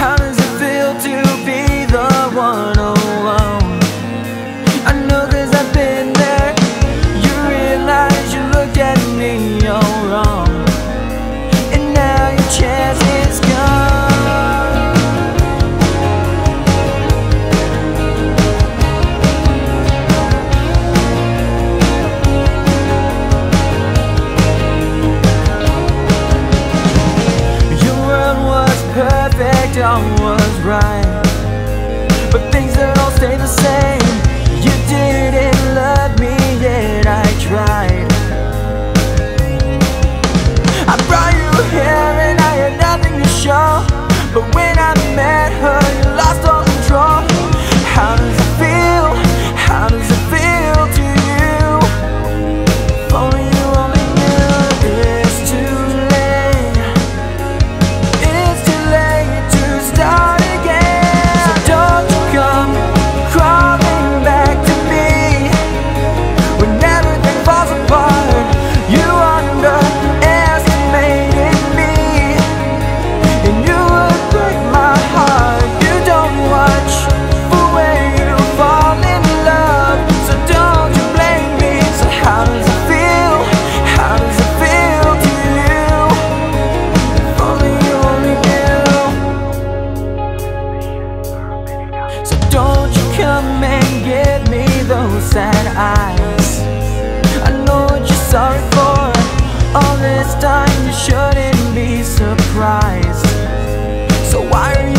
How does right. lies I know what you're sorry for All this time. You shouldn't be surprised. So why